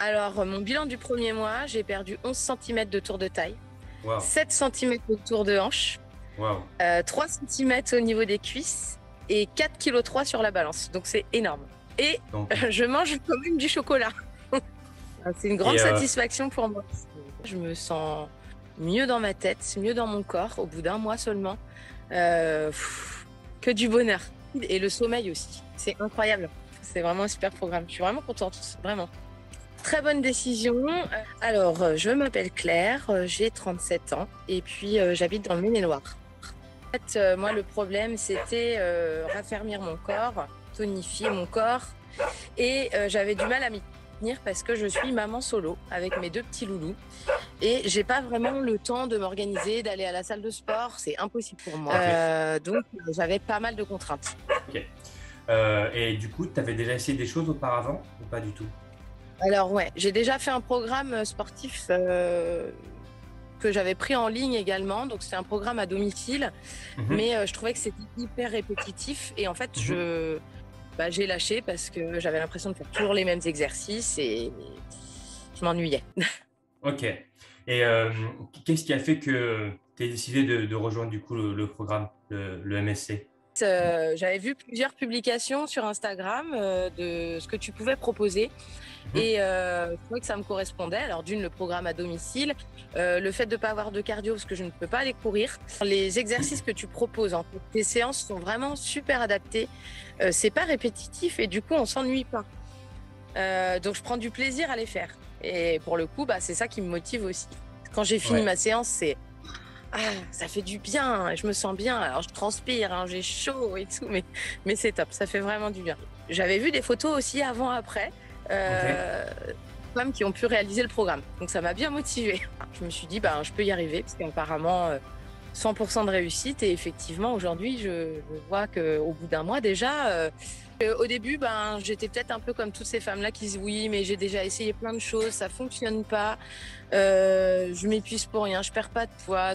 Alors, mon bilan du premier mois, j'ai perdu 11 cm de tour de taille, 7 cm de tour de hanche, 3 cm au niveau des cuisses et 4,3 kg sur la balance. Donc, c'est énorme. Et je mange quand même du chocolat. c'est une grande euh, satisfaction pour moi. Je me sens mieux dans ma tête, mieux dans mon corps au bout d'un mois seulement. Euh, que du bonheur. Et le sommeil aussi. C'est incroyable. C'est vraiment un super programme. Je suis vraiment contente, vraiment. Très bonne décision. Alors, euh, je m'appelle Claire, euh, j'ai 37 ans et puis j'habite dans le Maine-et-Loire. En fait, moi, le problème, c'était raffermir mon corps, tonifier mon corps et j'avais du mal à m'y parce que je suis maman solo avec mes deux petits loulous et j'ai pas vraiment le temps de m'organiser, d'aller à la salle de sport, c'est impossible pour moi. Euh, donc j'avais pas mal de contraintes. Euh, et du coup, tu avais déjà essayé des choses auparavant ou pas du tout? Alors ouais, j'ai déjà fait un programme sportif euh, que j'avais pris en ligne également. Donc c'est un programme à domicile, mhm. mais je trouvais que c'était hyper répétitif et en fait je bah, j'ai lâché parce que j'avais l'impression de faire toujours les mêmes exercices et je m'ennuyais. Ok. Et euh, qu'est-ce qui a fait que tu as décidé de, rejoindre du coup le, programme, le, MSC euh, J'avais vu plusieurs publications sur Instagram euh, de ce que tu pouvais proposer. Mhm. Et je trouvais que ça me correspondait. Alors d'une, le programme à domicile, le fait de ne pas avoir de cardio parce que je ne peux pas aller courir. Les exercices que tu proposes, en fait, tes séances sont vraiment super adaptées. Euh, c'est pas répétitif et du coup on s'ennuie pas. Euh, donc je prends du plaisir à les faire. Et pour le coup, bah, c'est ça qui me motive aussi. Quand j'ai fini ma séance, c'est ah, ça fait du bien, je me sens bien. Alors je transpire, hein, j'ai chaud et tout, mais, mais c'est top, ça fait vraiment du bien. J'avais vu des photos aussi avant-après, euh, femmes qui ont pu réaliser le programme. Donc ça m'a bien motivée. Je me suis dit, ben, je peux y arriver, parce qu'apparemment, 100% de réussite. Et effectivement, aujourd'hui, je, vois qu'au bout d'un mois déjà, euh, au début, ben, j'étais peut-être un peu comme toutes ces femmes-là qui disent oui, mais j'ai déjà essayé plein de choses, ça fonctionne pas, euh, je m'épuise pour rien, je perds pas de poids.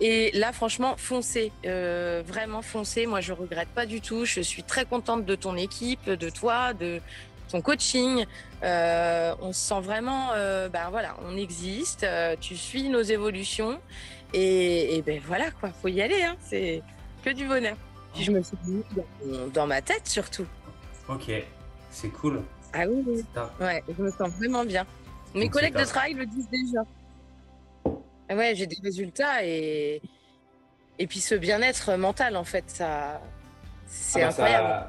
Et là, franchement, foncez, euh, vraiment foncez. Moi, je regrette pas du tout. Je suis très contente de ton équipe, de toi, de ton coaching. on se sent vraiment, ben voilà, on existe. tu suis nos évolutions et, ben voilà, quoi, faut y aller, hein. c'est que du bonheur. Puis je me suis dit dans, ma tête surtout. Ok, c'est cool. Ah oui, oui. Ouais, je me sens vraiment bien. Mes collègues de travail le disent déjà. Ouais, j'ai des résultats et, et puis ce bien-être mental, en fait, ça, c'est ah bah incroyable.